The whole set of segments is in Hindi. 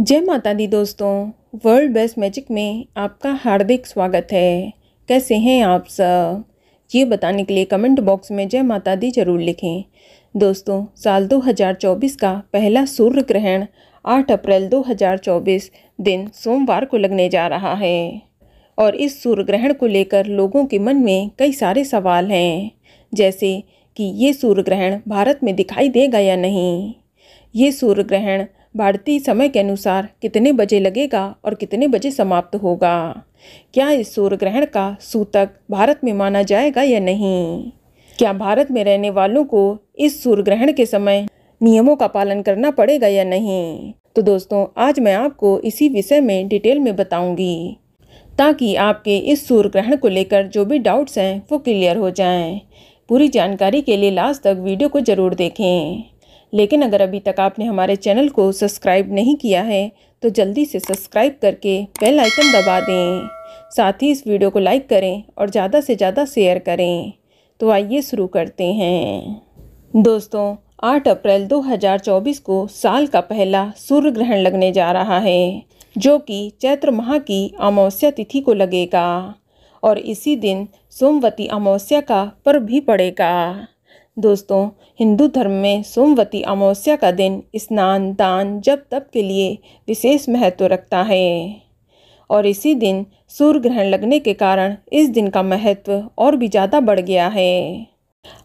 जय माता दी दोस्तों वर्ल्ड बेस्ट मैजिक में आपका हार्दिक स्वागत है। कैसे हैं आप सब? ये बताने के लिए कमेंट बॉक्स में जय माता दी ज़रूर लिखें। दोस्तों, साल 2024 का पहला सूर्य ग्रहण 8 अप्रैल 2024 दिन सोमवार को लगने जा रहा है। और इस सूर्य ग्रहण को लेकर लोगों के मन में कई सारे सवाल हैं। जैसे कि ये सूर्य ग्रहण भारत में दिखाई देगा या नहीं? ये सूर्य ग्रहण भारतीय समय के अनुसार कितने बजे लगेगा और कितने बजे समाप्त होगा? क्या इस सूर्य ग्रहण का सूतक भारत में माना जाएगा या नहीं? क्या भारत में रहने वालों को इस सूर्य ग्रहण के समय नियमों का पालन करना पड़ेगा या नहीं? तो दोस्तों, आज मैं आपको इसी विषय में डिटेल में बताऊँगी, ताकि आपके इस सूर्य ग्रहण को लेकर जो भी डाउट्स हैं वो क्लियर हो जाएँ। पूरी जानकारी के लिए लास्ट तक वीडियो को ज़रूर देखें। लेकिन अगर अभी तक आपने हमारे चैनल को सब्सक्राइब नहीं किया है तो जल्दी से सब्सक्राइब करके बेल आइकन दबा दें। साथ ही इस वीडियो को लाइक करें और ज़्यादा से ज़्यादा शेयर करें। तो आइए शुरू करते हैं। दोस्तों 8 अप्रैल 2024 को साल का पहला सूर्य ग्रहण लगने जा रहा है, जो कि चैत्र माह की अमावस्या तिथि को लगेगा और इसी दिन सोमवती अमावस्या का पर्व भी पड़ेगा। दोस्तों, हिंदू धर्म में सोमवती अमावस्या का दिन स्नान, दान, जप, तप के लिए विशेष महत्व रखता है। और इसी दिन सूर्य ग्रहण लगने के कारण इस दिन का महत्व और भी ज़्यादा बढ़ गया है।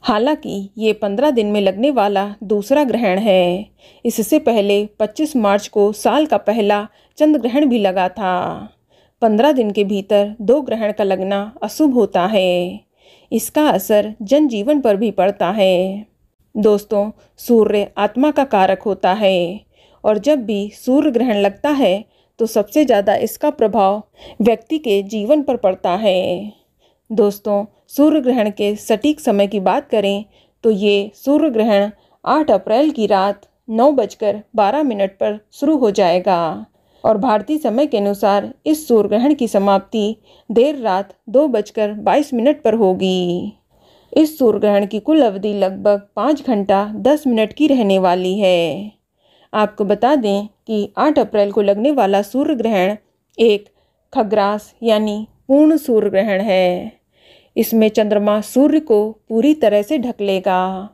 हालाँकि ये पंद्रह दिन में लगने वाला दूसरा ग्रहण है। इससे पहले 25 मार्च को साल का पहला चंद्र ग्रहण भी लगा था। पंद्रह दिन के भीतर दो ग्रहण का लगना अशुभ होता है। इसका असर जनजीवन पर भी पड़ता है। दोस्तों, सूर्य आत्मा का कारक होता है और जब भी सूर्य ग्रहण लगता है तो सबसे ज़्यादा इसका प्रभाव व्यक्ति के जीवन पर पड़ता है। दोस्तों, सूर्य ग्रहण के सटीक समय की बात करें तो ये सूर्य ग्रहण 8 अप्रैल की रात नौ बजकर बारह मिनट पर शुरू हो जाएगा। और भारतीय समय के अनुसार इस सूर्य ग्रहण की समाप्ति देर रात दो बजकर बाईस मिनट पर होगी। इस सूर्य ग्रहण की कुल अवधि लगभग पाँच घंटा दस मिनट की रहने वाली है। आपको बता दें कि 8 अप्रैल को लगने वाला सूर्य ग्रहण एक खग्रास यानी पूर्ण सूर्य ग्रहण है। इसमें चंद्रमा सूर्य को पूरी तरह से ढक लेगा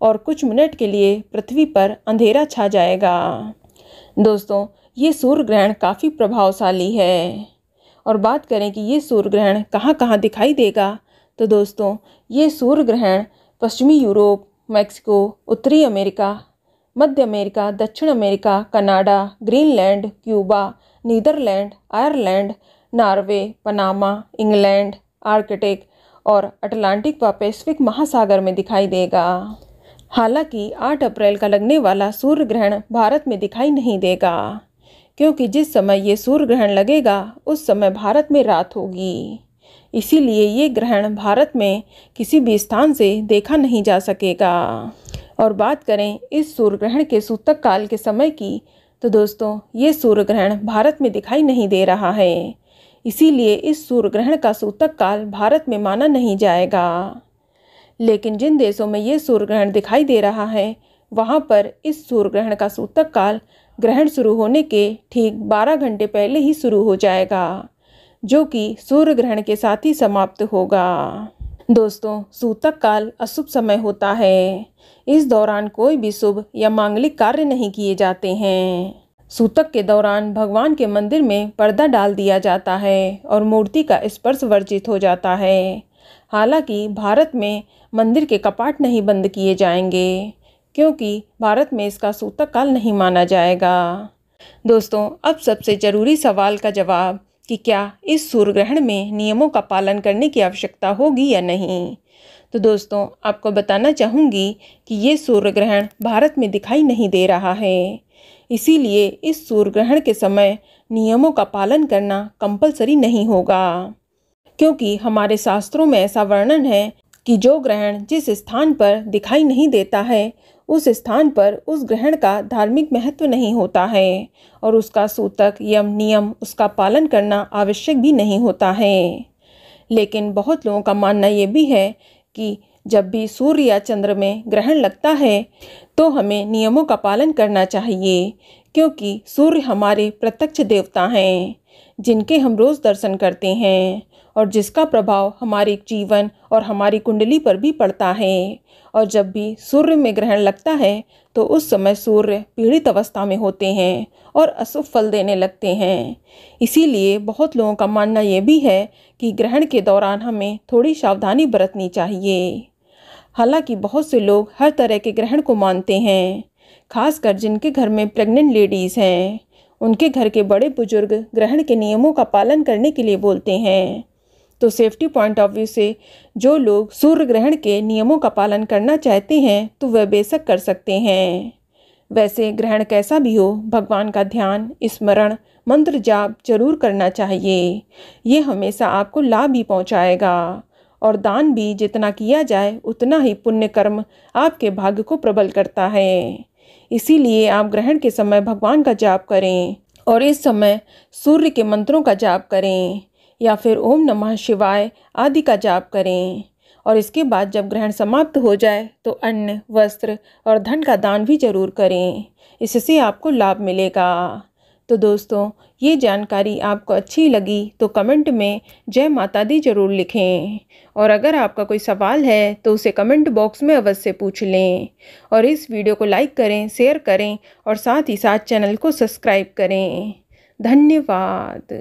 और कुछ मिनट के लिए पृथ्वी पर अंधेरा छा जाएगा। दोस्तों ये सूर्य ग्रहण काफ़ी प्रभावशाली है। और बात करें कि ये सूर्य ग्रहण कहाँ कहाँ दिखाई देगा तो दोस्तों, ये सूर्य ग्रहण पश्चिमी यूरोप, मैक्सिको, उत्तरी अमेरिका, मध्य अमेरिका, दक्षिण America, Canada, Greenland, Cuba, Netherlands, Ireland, Norway, Panama, England, Arctic और अटलांटिक व पैसिफिक महासागर में दिखाई देगा। हालाँकि 8 अप्रैल का लगने वाला सूर्य ग्रहण भारत में दिखाई नहीं देगा। क्योंकि जिस समय ये सूर्य ग्रहण लगेगा, उस समय भारत में रात होगी। इसीलिए ये ग्रहण भारत में किसी भी स्थान से देखा नहीं जा सकेगा। और बात करें इस सूर्य ग्रहण के सूतक काल के समय की तो दोस्तों, ये सूर्य ग्रहण भारत में दिखाई नहीं दे रहा है। इसीलिए इस सूर्य ग्रहण का सूतक काल भारत में माना नहीं जाएगा। लेकिन जिन देशों में ये सूर्य ग्रहण दिखाई दे रहा है, वहाँ पर इस सूर्य ग्रहण का सूतक काल ग्रहण शुरू होने के ठीक 12 घंटे पहले ही शुरू हो जाएगा, जो कि सूर्य ग्रहण के साथ ही समाप्त होगा। दोस्तों, सूतक काल अशुभ समय होता है। इस दौरान कोई भी शुभ या मांगलिक कार्य नहीं किए जाते हैं। सूतक के दौरान भगवान के मंदिर में पर्दा डाल दिया जाता है और मूर्ति का स्पर्श वर्जित हो जाता है। हालाँकि भारत में मंदिर के कपाट नहीं बंद किए जाएँगे। क्योंकि भारत में इसका सूतक काल नहीं माना जाएगा। दोस्तों, अब सबसे ज़रूरी सवाल का जवाब कि क्या इस सूर्य ग्रहण में नियमों का पालन करने की आवश्यकता होगी या नहीं? तो दोस्तों, आपको बताना चाहूँगी कि ये सूर्य ग्रहण भारत में दिखाई नहीं दे रहा है। इसीलिए इस सूर्य ग्रहण के समय नियमों का पालन करना कंपलसरी नहीं होगा। क्योंकि हमारे शास्त्रों में ऐसा वर्णन है कि जो ग्रहण जिस स्थान पर दिखाई नहीं देता है उस स्थान पर उस ग्रहण का धार्मिक महत्व नहीं होता है और उसका सूतक, यम, नियम, उसका पालन करना आवश्यक भी नहीं होता है। लेकिन बहुत लोगों का मानना ये भी है कि जब भी सूर्य या चंद्र में ग्रहण लगता है तो हमें नियमों का पालन करना चाहिए, क्योंकि सूर्य हमारे प्रत्यक्ष देवता हैं, जिनके हम रोज़ दर्शन करते हैं। और जिसका प्रभाव हमारे जीवन और हमारी कुंडली पर भी पड़ता है। और जब भी सूर्य में ग्रहण लगता है तो उस समय सूर्य पीड़ित अवस्था में होते हैं और अशुभ फल देने लगते हैं। इसीलिए बहुत लोगों का मानना ये भी है कि ग्रहण के दौरान हमें थोड़ी सावधानी बरतनी चाहिए। हालाँकि बहुत से लोग हर तरह के ग्रहण को मानते हैं, खासकर जिनके घर में प्रेग्नेंट लेडीज़ हैं। उनके घर के बड़े बुज़ुर्ग ग्रहण के नियमों का पालन करने के लिए बोलते हैं। तो सेफ्टी पॉइंट ऑफ़ व्यू से जो लोग सूर्य ग्रहण के नियमों का पालन करना चाहते हैं तो वह बेशक कर सकते हैं। वैसे ग्रहण कैसा भी हो, भगवान का ध्यान, स्मरण, मंत्र जाप ज़रूर करना चाहिए। ये हमेशा आपको लाभ ही पहुंचाएगा। और दान भी जितना किया जाए, उतना ही पुण्य कर्म आपके भाग्य को प्रबल करता है। इसीलिए आप ग्रहण के समय भगवान का जाप करें और इस समय सूर्य के मंत्रों का जाप करें। या फिर ओम नमः शिवाय आदि का जाप करें। और इसके बाद जब ग्रहण समाप्त हो जाए तो अन्न, वस्त्र और धन का दान भी ज़रूर करें। इससे आपको लाभ मिलेगा। तो दोस्तों, ये जानकारी आपको अच्छी लगी तो कमेंट में जय माता दी ज़रूर लिखें। और अगर आपका कोई सवाल है तो उसे कमेंट बॉक्स में अवश्य पूछ लें। और इस वीडियो को लाइक करें, शेयर करें और साथ ही साथ चैनल को सब्सक्राइब करें। धन्यवाद।